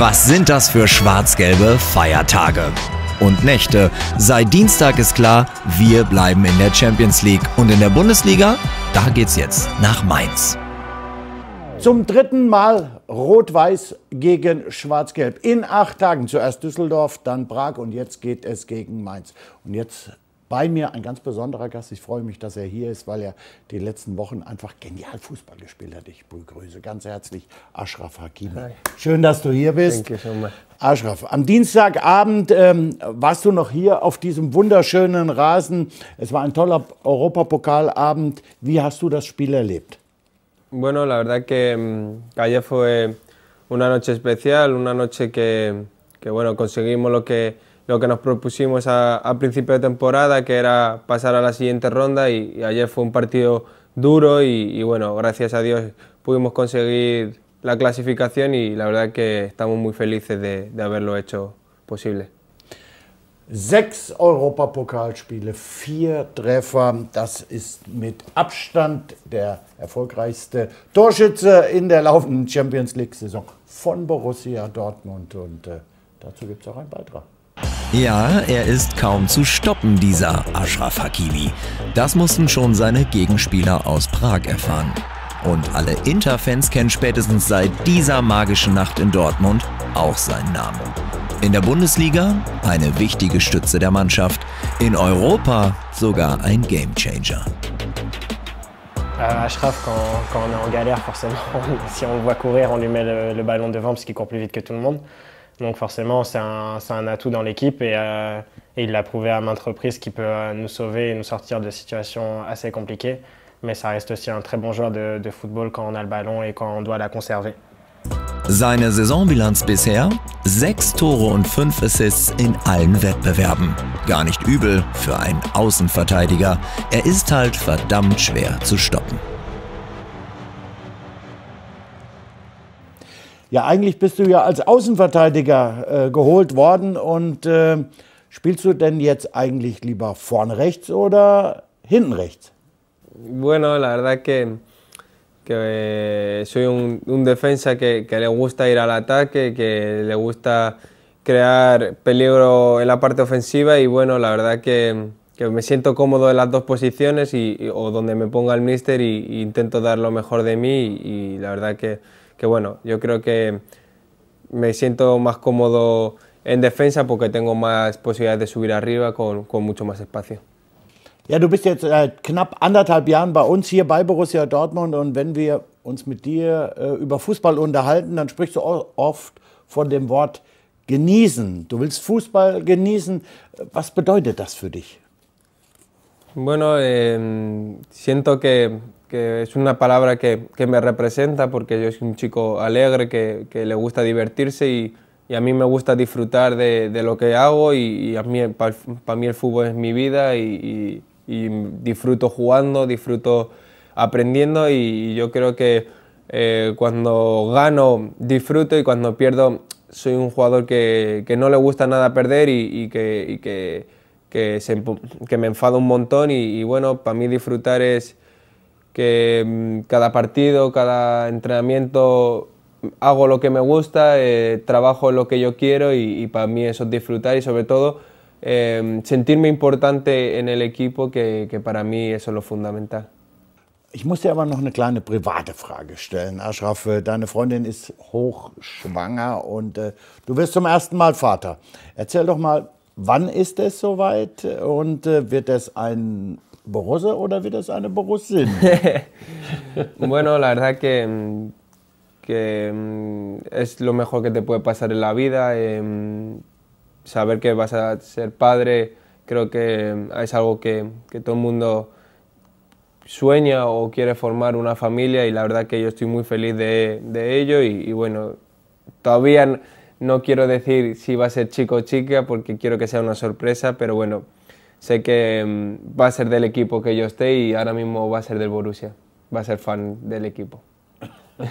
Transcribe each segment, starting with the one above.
Was sind das für schwarz-gelbe Feiertage? Und Nächte. Seit Dienstag ist klar, wir bleiben in der Champions League. Und in der Bundesliga, da geht's jetzt nach Mainz. Zum dritten Mal Rot-Weiß gegen Schwarz-Gelb. In acht Tagen. Zuerst Düsseldorf, dann Prag und jetzt geht es gegen Mainz. Und jetzt bei mir ein ganz besonderer Gast. Ich freue mich, dass er hier ist, weil er die letzten Wochen einfach genial Fußball gespielt hat. Ich begrüße ganz herzlich Ashraf Hakimi. Hi. Schön, dass du hier bist. Danke schon mal. Ashraf, am Dienstagabend ähm, warst du noch hier auf diesem wunderschönen Rasen. Es war ein toller Europapokalabend. Wie hast du das Spiel erlebt? Bueno, la verdad que, mm, que ayer fue una noche especial, una noche que, que, bueno, conseguimos lo que, lo que nos propusimos a, a principio de temporada, que era pasar a la siguiente ronda y, y ayer fue un partido duro y, y, bueno, gracias a Dios pudimos conseguir la clasificación y la verdad que estamos muy felices de, de haberlo hecho posible. Sechs Europapokalspiele, vier Treffer. Das ist mit Abstand der erfolgreichste Torschütze in der laufenden Champions League-Saison von Borussia Dortmund. Und äh, dazu gibt es auch einen Beitrag. Ja, er ist kaum zu stoppen, dieser Ashraf Hakimi. Das mussten schon seine Gegenspieler aus Prag erfahren. Und alle Inter-Fans kennen spätestens seit dieser magischen Nacht in Dortmund auch seinen Namen. In der Bundesliga eine wichtige Stütze der Mannschaft, in Europa sogar ein Gamechanger. Euh, Ashraf, quand, quand on est en galère, forcément, si on voit courir, on lui met le, le ballon devant parce qu'il court plus vite que tout le monde. Donc forcément, c'est un, un atout dans l'équipe et, euh, et il l'a prouvé à maintes reprises qu'il peut euh, nous sauver et nous sortir de situations assez compliquées. Mais ça reste aussi un très bon joueur de, de football quand on a le ballon et quand on doit la conserver. Seine Saisonbilanz bisher? Sechs Tore und fünf Assists in allen Wettbewerben. Gar nicht übel für einen Außenverteidiger. Er ist halt verdammt schwer zu stoppen. Ja, eigentlich bist du ja als Außenverteidiger äh, geholt worden. Und äh, spielst du denn jetzt eigentlich lieber vorne rechts oder hinten rechts? Bueno, la verdad que, que soy un, un defensa que, que, le gusta ir al ataque, que le gusta crear peligro en la parte ofensiva y bueno, la verdad que, que me siento cómodo en las dos posiciones y, y- o donde me ponga el míster y, y intento dar lo mejor de mí y, y la verdad que, que bueno, yo creo que me siento más cómodo en defensa porque tengo más posibilidades de subir arriba con, con mucho más espacio. Ja, du bist jetzt seit knapp anderthalb Jahren bei uns hier bei Borussia Dortmund und wenn wir uns mit dir äh, über Fußball unterhalten, dann sprichst du oft von dem Wort genießen. Du willst Fußball genießen. Was bedeutet das für dich? Bueno, eh, siento que, que es una palabra que, que me representa porque yo soy un chico alegre que, que le gusta divertirse y, y a mí me gusta disfrutar de, de lo que hago y, y a mí, para mí el fútbol es mi vida y, y- disfruto jugando, disfruto aprendiendo y yo creo que eh, cuando gano disfruto y cuando pierdo soy un jugador que, que no le gusta nada perder y, que, que, se que me enfado un montón y bueno, para mí disfrutar es que mm, cada partido, cada entrenamiento hago lo que me gusta, eh, trabajo lo que yo quiero y, y para mí eso es disfrutar y sobre todo eh, sentirme importante en el equipo, que, que para mí eso es lo fundamental. Ich muss dir aber noch eine kleine private Frage stellen. Ashraf, äh, deine Freundin ist hochschwanger und äh, du wirst zum ersten Mal Vater. Erzähl doch mal, wann ist es soweit und äh, wird es ein Borusse oder wird es eine Borussin? Bueno, la verdad que, mm, que mm, es lo mejor que te puede pasar en la vida. em, saber que vas a ser padre creo que mm, es algo que, que todo el mundo sueña o quiere formar una familia y la verdad que yo estoy muy feliz de, de ello y, y bueno, todavía no quiero decir si va a ser chico o chica porque quiero que sea una sorpresa, pero bueno, sé que mm, va a ser del equipo que yo esté y ahora mismo va a ser del Borussia, va a ser fan del equipo.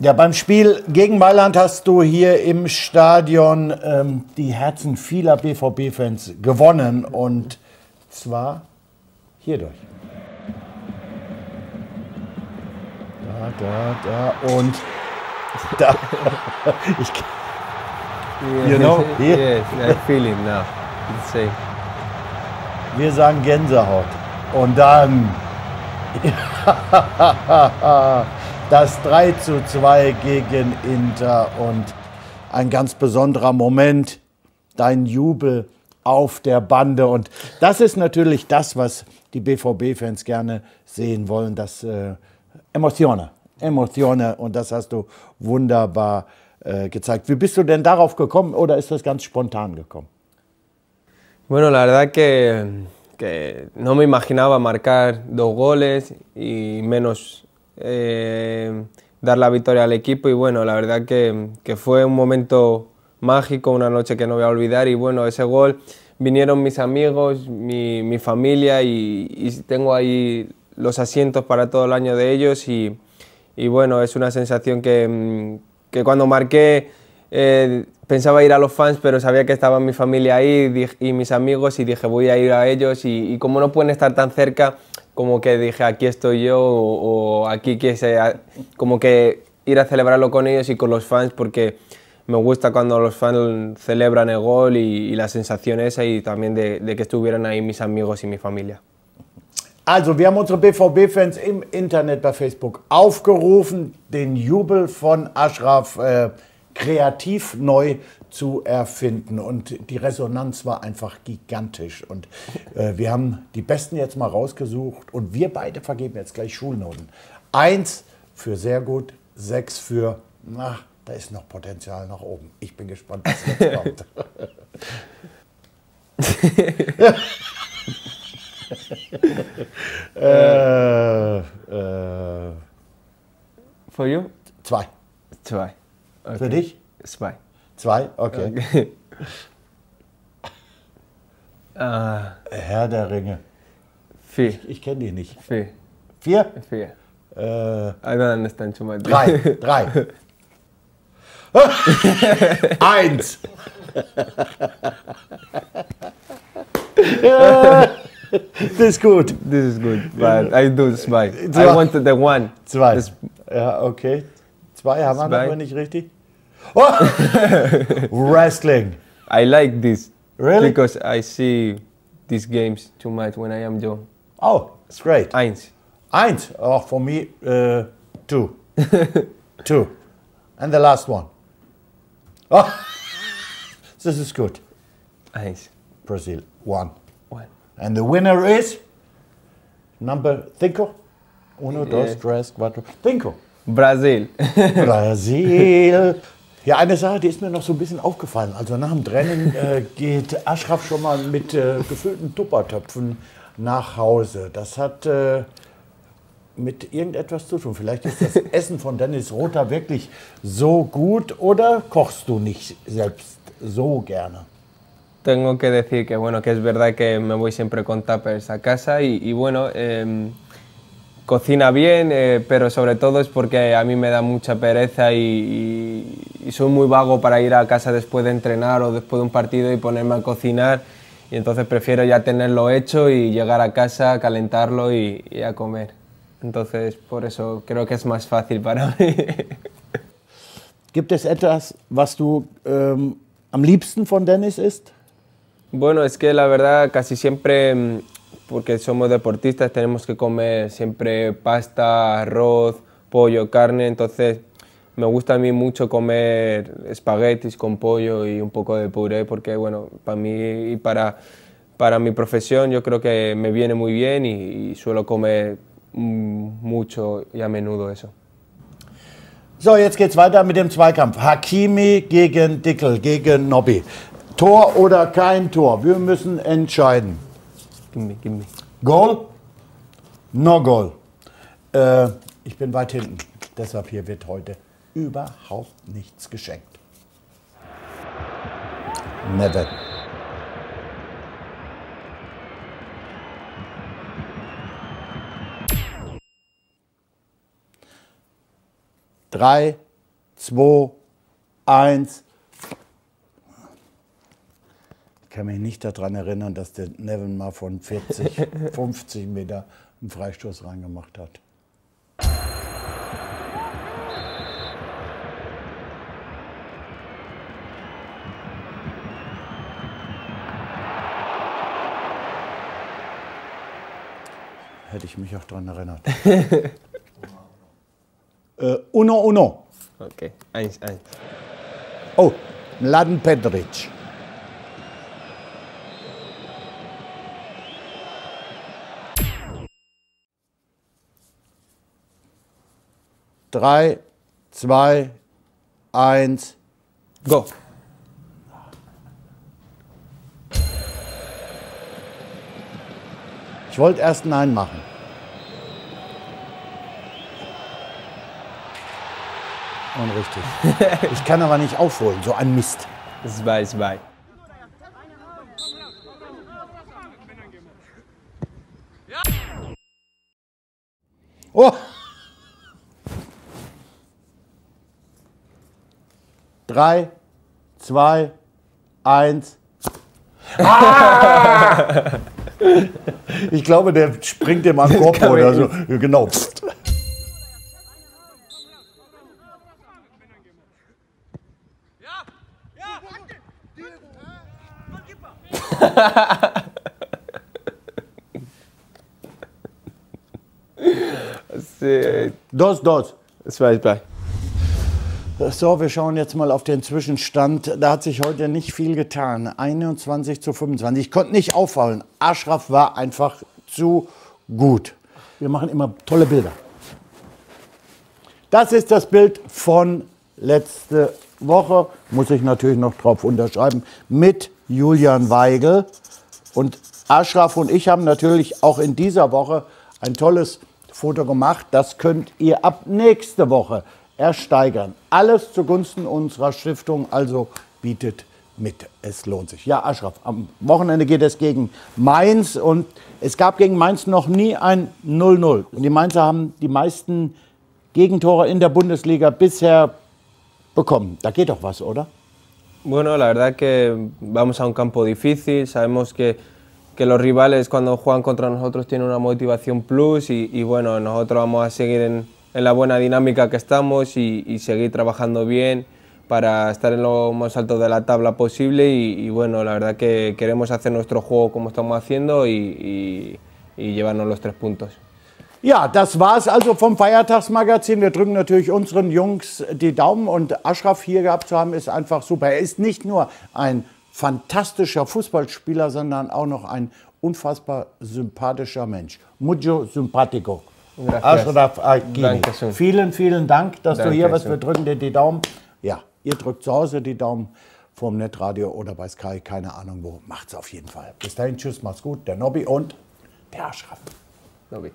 Ja, beim Spiel gegen Mailand hast du hier im Stadion ähm, die Herzen vieler BVB-Fans gewonnen und zwar hierdurch. Da, da, da und Da, ich. You know, here- yes, I feel it now. It's same. Wir sagen Gänsehaut. Und dann das 3 zu 2 gegen Inter und ein ganz besonderer Moment, dein Jubel auf der Bande. Und das ist natürlich das, was die BVB-Fans gerne sehen wollen, das äh, Emotionen. Emotionen und das hast du wunderbar äh, gezeigt. Wie bist du denn darauf gekommen oder ist das ganz spontan gekommen? Bueno, la verdad que, que no me imaginaba marcar dos goles y menos eh, dar la victoria al equipo. Y bueno, la verdad que, que fue un momento mágico, una noche que no voy a olvidar. Y bueno, ese gol vinieron mis amigos, mi, mi familia y, y tengo ahí los asientos para todo el año de ellos. Y, y bueno, es una sensación que, que cuando marqué eh, pensaba ir a los fans, pero sabía que estaba mi familia ahí dij- y mis amigos y dije voy a ir a ellos y, y como no pueden estar tan cerca, como que dije aquí estoy yo o, o aquí que sea, como que ir a celebrarlo con ellos y con los fans porque me gusta cuando los fans celebran el gol y, y la sensación esa y también de, de que estuvieran ahí mis amigos y mi familia. Also, wir haben unsere BVB-Fans im Internet bei Facebook aufgerufen, den Jubel von Ashraf äh, kreativ neu zu erfinden. Und die Resonanz war einfach gigantisch. Und äh, wir haben die Besten jetzt mal rausgesucht und wir beide vergeben jetzt gleich Schulnoten. Eins für sehr gut, sechs für, na, da ist noch Potenzial nach oben. Ich bin gespannt, was jetzt kommt. äh, äh, For you? zwei. Zwei. Für dich? Zwei. Zwei? Okay. Okay. Ah, Herr der Ringe. vier. Ich kenne die nicht. Vier. Vier? Vier. Äh, I don't understand too much. drei. Drei. Eins. das ist gut. This is good, but I do zwei. Zwei. I wanted the one. Zwei. Das- Ja, okay. Zwei haben wir aber nicht richtig. Oh. Wrestling. I like this. Really? Because I see these games too much when I am young. Oh, it's great. Eins. Eins. Oh, for me, uh, two. two. And the last one. Oh, this is good. Eins. Brazil, one. One. And the winner is number cinco. Uno, dos, tres, cuatro. Cinco. Brazil. Brasil. Ja, eine Sache, die ist mir noch so ein bisschen aufgefallen. Also nach dem Trennen äh, geht Aschraf schon mal mit äh, gefüllten Tuppertöpfen nach Hause. Das hat äh, mit irgendetwas zu tun. Vielleicht ist das Essen von Dennis Rother wirklich so gut oder kochst du nicht selbst so gerne? Tengo que decir que bueno, que es verdad que me voy siempre con tuppers a casa y, y bueno, em, cocina bien, eh, pero sobre todo es porque a mí me da mucha pereza y, y- y soy muy vago para ir a casa después de entrenar o después de un partido y ponerme a cocinar y entonces prefiero ya tenerlo hecho y llegar a casa, calentarlo y, y a comer. Entonces por eso creo que es más fácil para mí. Gibt es etwas, was du ähm, am liebsten von Dennis isst? Bueno, es que la verdad casi siempre, mm, porque somos deportistas, tenemos que comer siempre pasta, arroz, pollo, carne, entonces me gusta a mí mucho comer espaguetis con pollo y un poco de puré, porque bueno, para mí y para, para mi profesión yo creo que me viene muy bien y, y suelo comer mucho y a menudo eso. So, jetzt geht's weiter mit dem Zweikampf. Hakimi gegen Dickel, gegen Nobby. Tor oder kein Tor? Wir müssen entscheiden. Give me, give. Goal? No Goal. Äh, ich bin weit hinten. Deshalb hier wird heute überhaupt nichts geschenkt. Never. Drei, zwei, eins. kann mich nicht daran erinnern, dass der Nevin mal von 40, 50 Meter einen Freistoß reingemacht hat. Hätte ich mich auch daran erinnert. äh, uno, uno. Okay, eins, eins. Oh, Laden Pedric. Drei, zwei, eins. Go. Ich wollte erst Nein machen. Unrichtig. Ich kann aber nicht aufholen, so ein Mist. Zwei, zwei. Oh! Drei, zwei, eins. Ah! Ich glaube, der springt dem am Kopf oder so. Ja, genau. Sí, Dos, dos. zwei, zwei. So, wir schauen jetzt mal auf den Zwischenstand. Da hat sich heute nicht viel getan. 21 zu 25. Ich konnte nicht auffallen. Ashraf war einfach zu gut. Wir machen immer tolle Bilder. Das ist das Bild von letzte Woche. Muss ich natürlich noch drauf unterschreiben. Mit Julian Weigel. Und Ashraf und ich haben natürlich auch in dieser Woche ein tolles Foto gemacht. Das könnt ihr ab nächste Woche ersteigern. Alles zugunsten unserer Stiftung, also bietet mit. Es lohnt sich. Ja, Aschraf, am Wochenende geht es gegen Mainz und es gab gegen Mainz noch nie ein 0-0. Und die Mainzer haben die meisten Gegentore in der Bundesliga bisher bekommen. Da geht doch was, oder? Bueno, la verdad que vamos a un campo difícil, sabemos que, que los rivales cuando juegan contra nosotros tienen una motivación plus y, y bueno, nosotros vamos a seguir en, en la buena dinámica que estamos y, y seguir trabajando bien para estar en lo más alto de la tabla posible y, y bueno, la verdad que queremos hacer nuestro juego como estamos haciendo y, y- llevarnos los tres puntos. Ja, das war's also vom Feiertagsmagazin. Wir drücken natürlich unseren Jungs die Daumen und Aschraf hier gehabt zu haben, ist einfach super. Er ist nicht nur ein fantastischer Fußballspieler, sondern auch noch ein unfassbar sympathischer Mensch. Mucho simpatico. Gracias. Ashraf Hakimi. Dankeschön. Vielen, vielen Dank, dass du hier bist. Dankeschön. Wir drücken dir die Daumen. Ja, ihr drückt zu Hause die Daumen vom Netradio oder bei Sky, keine Ahnung wo. Macht's auf jeden Fall. Bis dahin, tschüss, macht's gut. Der Nobby und der Aschraf. Lo vi.